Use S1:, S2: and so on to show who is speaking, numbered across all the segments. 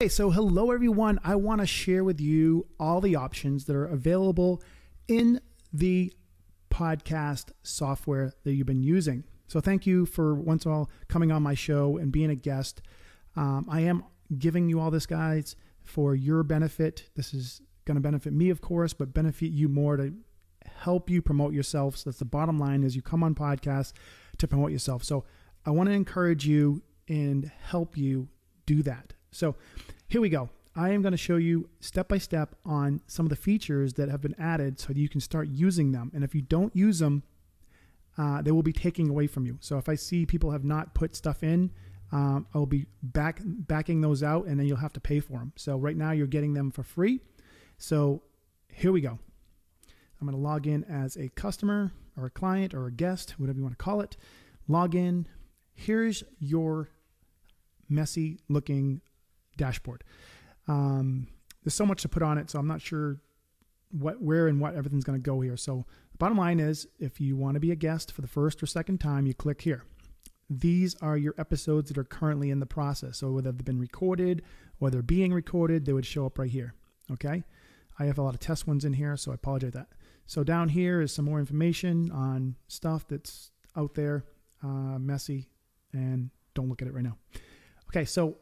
S1: Okay, so hello everyone. I want to share with you all the options that are available in the podcast software that you've been using. So thank you for once in a while coming on my show and being a guest. Um, I am giving you all this guys for your benefit. This is going to benefit me, of course, but benefit you more to help you promote yourself. So that's the bottom line is you come on podcasts to promote yourself. So I want to encourage you and help you do that. So here we go. I am going to show you step by step on some of the features that have been added so you can start using them. And if you don't use them, uh, they will be taking away from you. So if I see people have not put stuff in, um, I'll be back backing those out, and then you'll have to pay for them. So right now you're getting them for free. So here we go. I'm going to log in as a customer or a client or a guest, whatever you want to call it. Log in. Here's your messy looking dashboard. Um, there's so much to put on it, so I'm not sure what, where, and what everything's going to go here. So the bottom line is, if you want to be a guest for the first or second time, you click here. These are your episodes that are currently in the process. So whether they've been recorded or they're being recorded, they would show up right here. Okay. I have a lot of test ones in here, so I apologize that. So down here is some more information on stuff that's out there, uh, messy, and don't look at it right now. Okay, so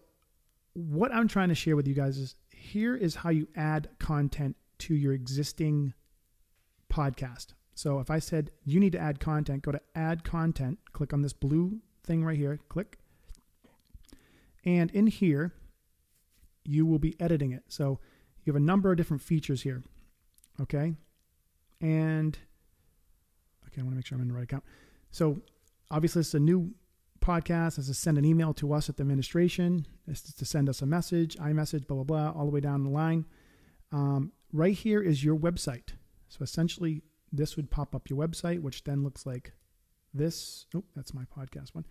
S1: what I'm trying to share with you guys is here is how you add content to your existing podcast. So if I said you need to add content, go to add content, click on this blue thing right here, click. And in here, you will be editing it. So you have a number of different features here. Okay. And okay, I want to make sure I'm in the right account. So obviously, it's a new podcast. Is send an email to us at the administration. This is to send us a message, iMessage, blah, blah, blah, all the way down the line. Um, right here is your website. So essentially, this would pop up your website, which then looks like this. Oh, that's my podcast one.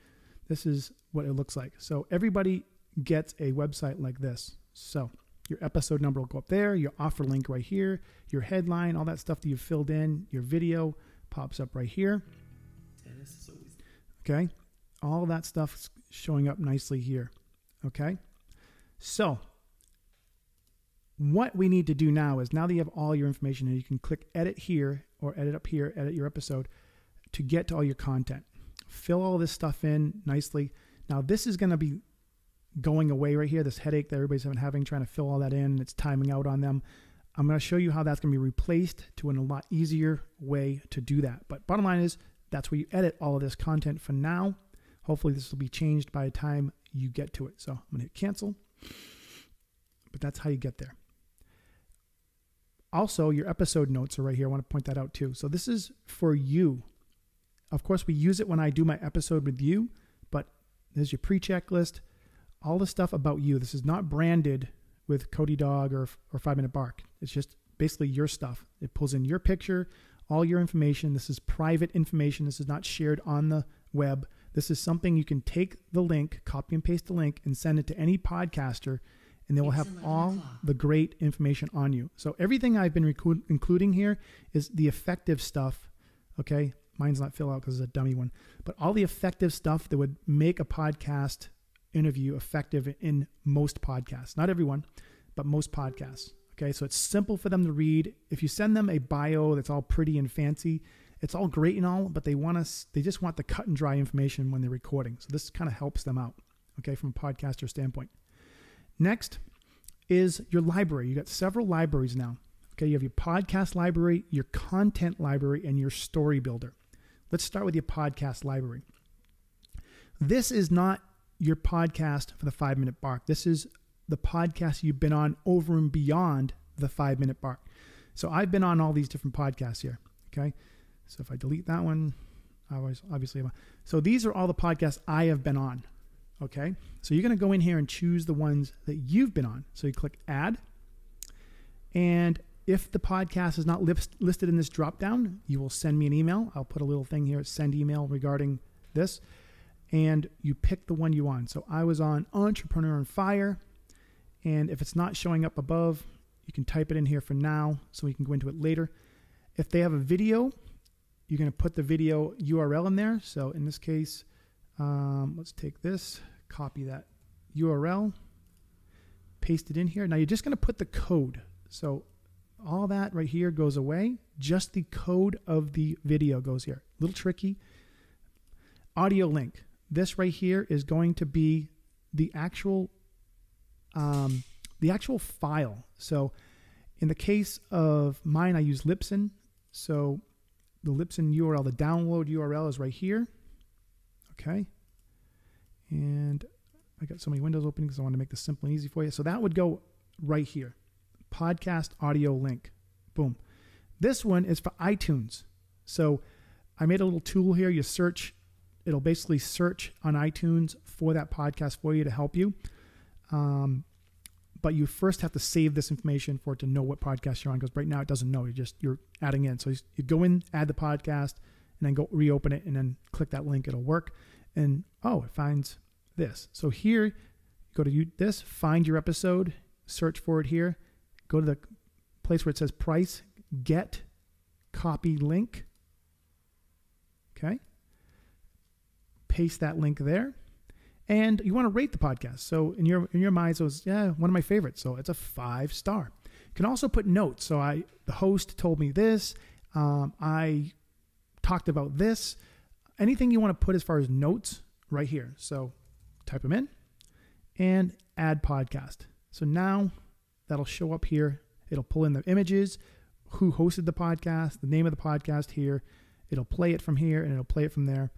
S1: This is what it looks like. So everybody gets a website like this. So your episode number will go up there, your offer link right here, your headline, all that stuff that you've filled in, your video pops up right here. Okay. All that stuff showing up nicely here. Okay. So, what we need to do now is now that you have all your information and you can click edit here or edit up here, edit your episode to get to all your content. Fill all this stuff in nicely. Now, this is going to be going away right here, this headache that everybody's been having trying to fill all that in and it's timing out on them. I'm going to show you how that's going to be replaced to an, a lot easier way to do that. But bottom line is that's where you edit all of this content for now. Hopefully this will be changed by the time you get to it. So I'm going to hit cancel. But that's how you get there. Also, your episode notes are right here. I want to point that out too. So this is for you. Of course, we use it when I do my episode with you, but there's your pre-checklist, all the stuff about you. This is not branded with Codie Dog or, or Five Minute Bark. It's just basically your stuff. It pulls in your picture, all your information. This is private information. This is not shared on the web. This is something you can take the link, copy and paste the link, and send it to any podcaster, and they will have all the great information on you. So everything I've been including here is the effective stuff. Okay, mine's not fill out because it's a dummy one, but all the effective stuff that would make a podcast interview effective in most podcasts. Not everyone, but most podcasts. Okay, so it's simple for them to read. If you send them a bio that's all pretty and fancy, it's all great and all, but they want us, they just want the cut and dry information when they're recording. So this kind of helps them out, okay, from a podcaster standpoint. Next is your library. You got several libraries now. Okay, you have your podcast library, your content library, and your story builder. Let's start with your podcast library. This is not your podcast for the five minute bark. This is the podcast you've been on over and beyond the five minute bark. So I've been on all these different podcasts here. Okay. So if I delete that one, I was obviously, so these are all the podcasts I have been on. Okay. So you're going to go in here and choose the ones that you've been on. So you click add. And if the podcast is not list, listed in this drop down, you will send me an email. I'll put a little thing here, send email regarding this. And you pick the one you want. So I was on Entrepreneur on Fire. And if it's not showing up above, you can type it in here for now so we can go into it later. If they have a video, you're going to put the video URL in there. So in this case, um, let's take this, copy that URL, paste it in here. Now you're just going to put the code. So all that right here goes away. Just the code of the video goes here. A little tricky. Audio link. This right here is going to be the actual um, the actual file. So in the case of mine, I use Libsyn. So the Libsyn URL, the download URL is right here. Okay. And I got so many windows open because I want to make this simple and easy for you. So that would go right here. Podcast audio link. Boom. This one is for iTunes. So I made a little tool here. You search, it'll basically search on iTunes for that podcast for you to help you. Um, but you first have to save this information for it to know what podcast you're on because right now it doesn't know. You just you're adding in. So you go in, add the podcast, and then go reopen it, and then click that link. It'll work. And oh, it finds this. So here, go to this, find your episode, search for it here, go to the place where it says price, get copy link. Okay. Paste that link there. And you want to rate the podcast. So in your in your mind, it was yeah, one of my favorites. So it's a five star. You can also put notes. So I the host told me this. Um, I talked about this. Anything you want to put as far as notes right here. So type them in and add podcast. So now that'll show up here. It'll pull in the images, who hosted the podcast, the name of the podcast here. It'll play it from here and it'll play it from there.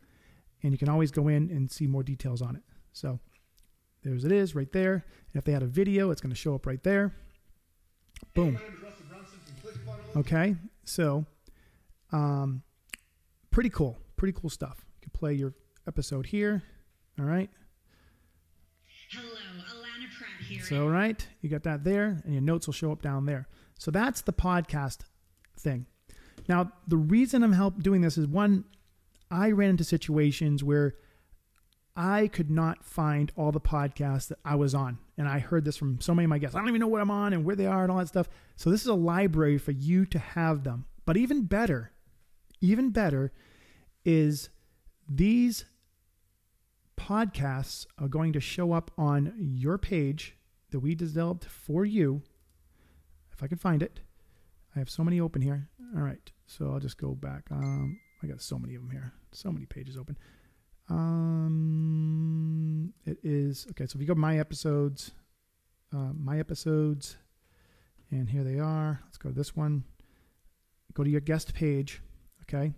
S1: And you can always go in and see more details on it. So there's it is right there. And if they had a video, it's going to show up right there. Boom. Okay, so um, pretty cool. Pretty cool stuff. You can play your episode here. All right.
S2: Hello, Alana Pratt here.
S1: So, right, you got that there, and your notes will show up down there. So that's the podcast thing. Now, the reason I'm help doing this is one, I ran into situations where I could not find all the podcasts that I was on. And I heard this from so many of my guests. I don't even know what I'm on and where they are and all that stuff. So this is a library for you to have them. But even better, even better is these podcasts are going to show up on your page that we developed for you. If I can find it. I have so many open here. All right. So I'll just go back. Um, I got so many of them here. So many pages open. Um, it is okay. So if you go my episodes, uh, my episodes, and here they are. Let's go to this one. Go to your guest page. Okay.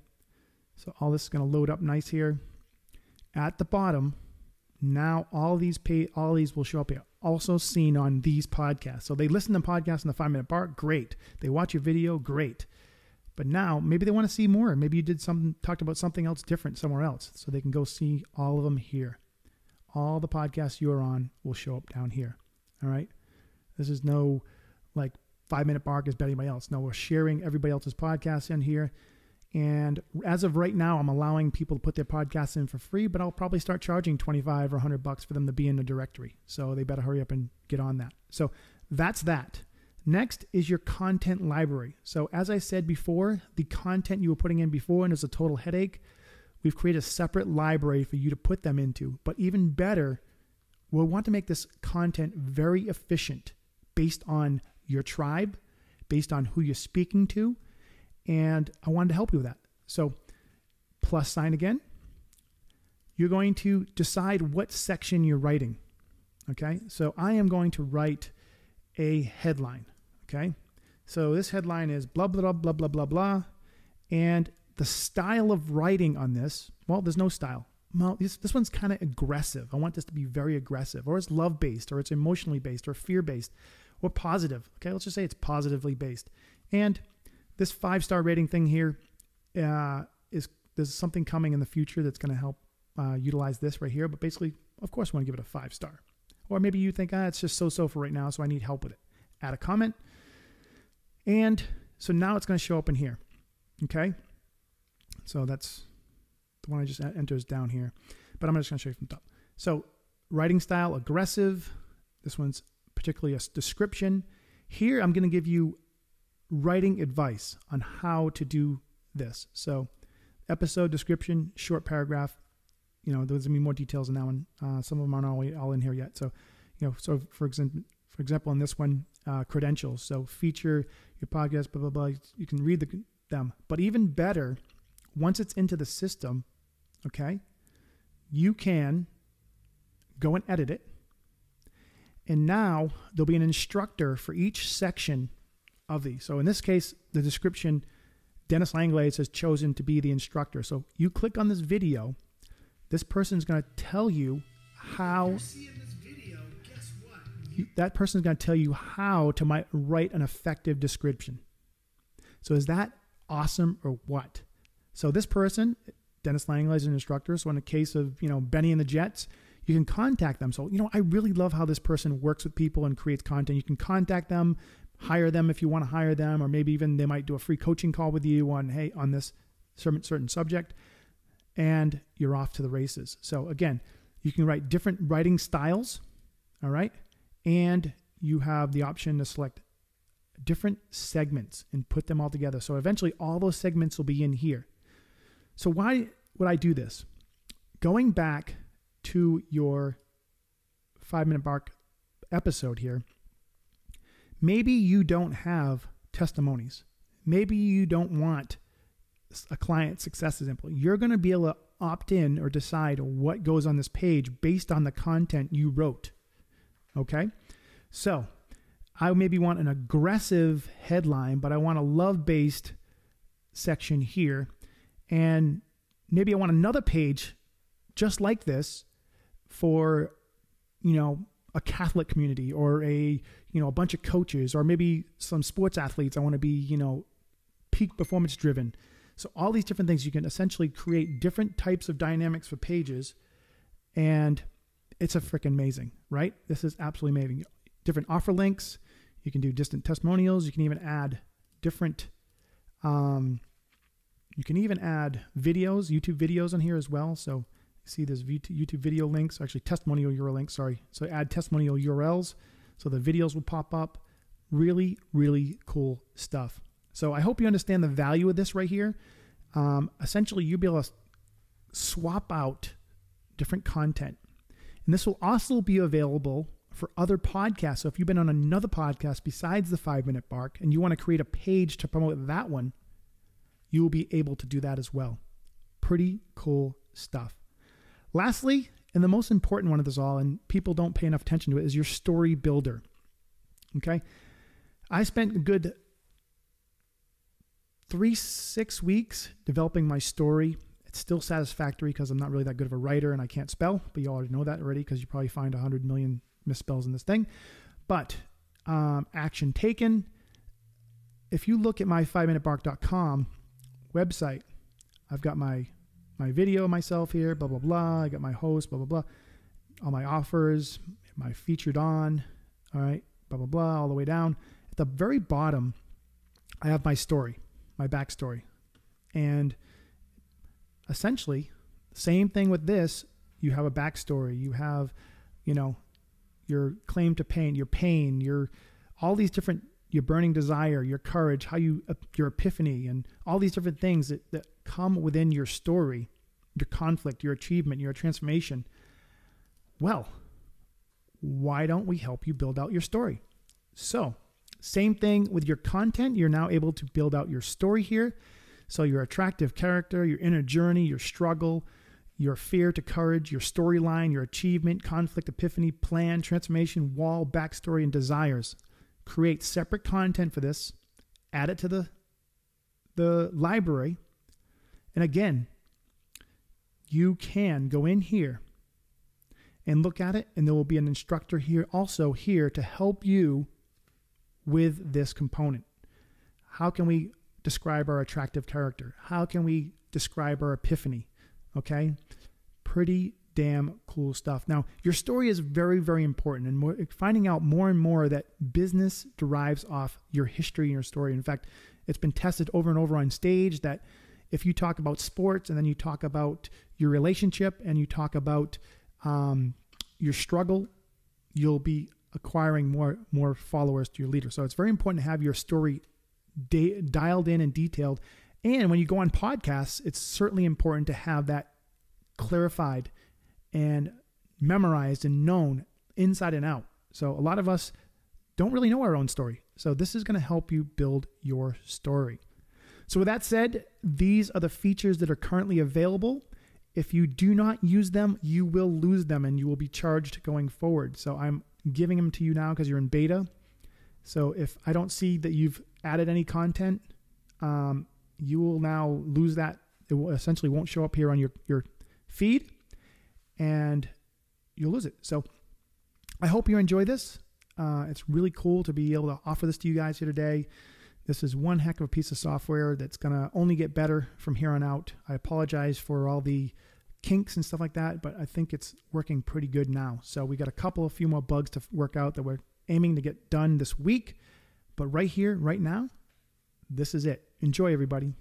S1: So all this is going to load up nice here. At the bottom, now all these pay, all these will show up here. Also seen on these podcasts. So they listen to podcasts in the five minute bark. Great. They watch your video. Great. But now maybe they want to see more. Maybe you did some talked about something else different somewhere else. So they can go see all of them here. All the podcasts you are on will show up down here. All right. This is no like five minute bark is better than anybody else. No, we're sharing everybody else's podcasts in here. And as of right now, I'm allowing people to put their podcasts in for free, but I'll probably start charging 25 or 100 bucks for them to be in the directory. So they better hurry up and get on that. So that's that. Next is your content library. So, as I said before, the content you were putting in before and it's a total headache, we've created a separate library for you to put them into. But even better, we want to make this content very efficient based on your tribe, based on who you're speaking to. And I wanted to help you with that. So, plus sign again. You're going to decide what section you're writing. Okay. So, I am going to write a headline. Okay. So this headline is blah, blah, blah, blah, blah, blah. And the style of writing on this, well, there's no style. Well, this, this one's kind of aggressive. I want this to be very aggressive, or it's love based, or it's emotionally based, or fear based, or positive. Okay, let's just say it's positively based. And this five star rating thing here uh, is there's something coming in the future that's going to help uh, utilize this right here. But basically, of course, I want to give it a five star. Or maybe you think, ah, it's just so so for right now, so I need help with it. Add a comment. And so now it's going to show up in here. Okay. So that's the one I just enters down here. But I'm just going to show you from top. So writing style, aggressive. This one's particularly a description. Here I'm going to give you writing advice on how to do this. So episode description, short paragraph. You know, there's to be more details in that one. Uh, some of them aren't all, all in here yet. So, you know, so for example, For example, in this one, uh, credentials. So feature your podcast, blah, blah, blah. You can read the, them. But even better, once it's into the system, okay, you can go and edit it. And now there'll be an instructor for each section of these. So in this case, the description, Dennis Langlais has chosen to be the instructor. So you click on this video, this person's going to tell you how that person is going to tell you how to write an effective description. So is that awesome or what? So this person, Dennis Langlais is an instructor. So in the case of, you know, Benny and the Jets, you can contact them. So, you know, I really love how this person works with people and creates content. You can contact them, hire them if you want to hire them, or maybe even they might do a free coaching call with you on, hey, on this certain subject, and you're off to the races. So again, you can write different writing styles. All right and you have the option to select different segments and put them all together. So eventually all those segments will be in here. So why would I do this? Going back to your 5 minute bark episode here, maybe you don't have testimonies. Maybe you don't want a client success example. You're going to be able to opt in or decide what goes on this page based on the content you wrote. Okay. So I maybe want an aggressive headline, but I want a love based section here. And maybe I want another page just like this for, you know, a Catholic community or a, you know, a bunch of coaches or maybe some sports athletes. I want to be, you know, peak performance driven. So all these different things you can essentially create different types of dynamics for pages and it's a freaking amazing, right? This is absolutely amazing. Different offer links. You can do distant testimonials. You can even add different. Um, you can even add videos, YouTube videos on here as well. So see there's YouTube video links, actually testimonial URL links. Sorry. So add testimonial URLs, so the videos will pop up. Really, really cool stuff. So I hope you understand the value of this right here. Um, essentially, you'll be able to swap out different content and this will also be available for other podcasts. So if you've been on another podcast besides the five minute bark and you want to create a page to promote that one, you will be able to do that as well. Pretty cool stuff. Lastly, and the most important one of this all, and people don't pay enough attention to it, is your story builder. Okay. I spent a good three, six weeks developing my story it's still satisfactory because I'm not really that good of a writer and I can't spell, but you already know that already because you probably find 100 million misspells in this thing. But um, action taken. If you look at my 5minutebark.com website, I've got my my video myself here, blah blah blah. I got my host, blah blah blah. All my offers, my featured on, all right, blah blah blah, all the way down. At the very bottom, I have my story, my backstory, and essentially, same thing with this. You have a backstory. You have, you know, your claim to pain, your pain, your all these different your burning desire, your courage, how you uh, your epiphany, and all these different things that, that come within your story, your conflict, your achievement, your transformation. Well, why don't we help you build out your story? So, same thing with your content. You're now able to build out your story here. So, your attractive character, your inner journey, your struggle, your fear to courage, your storyline, your achievement, conflict, epiphany, plan, transformation, wall, backstory, and desires. Create separate content for this, add it to the, the library. And again, you can go in here and look at it, and there will be an instructor here also here to help you with this component. How can we describe our attractive character? How can we describe our epiphany? Okay. Pretty damn cool stuff. Now, your story is very, very important, and more, finding out more and more that business derives off your history and your story. In fact, it's been tested over and over on stage that if you talk about sports and then you talk about your relationship and you talk about um, your struggle, you'll be acquiring more more followers to your leader. So it's very important to have your story da- dialed in and detailed. And when you go on podcasts, it's certainly important to have that clarified and memorized and known inside and out. So a lot of us don't really know our own story. So this is going to help you build your story. So with that said, these are the features that are currently available. If you do not use them, you will lose them and you will be charged going forward. So I'm giving them to you now because you're in beta. So if I don't see that you've added any content, um, you will now lose that. It will essentially won't show up here on your, your feed and you'll lose it. So I hope you enjoy this. Uh, it's really cool to be able to offer this to you guys here today. This is one heck of a piece of software that's going to only get better from here on out. I apologize for all the kinks and stuff like that, but I think it's working pretty good now. So we got a couple of few more bugs to work out that we're aiming to get done this week. But right here, right now, this is it. Enjoy, everybody.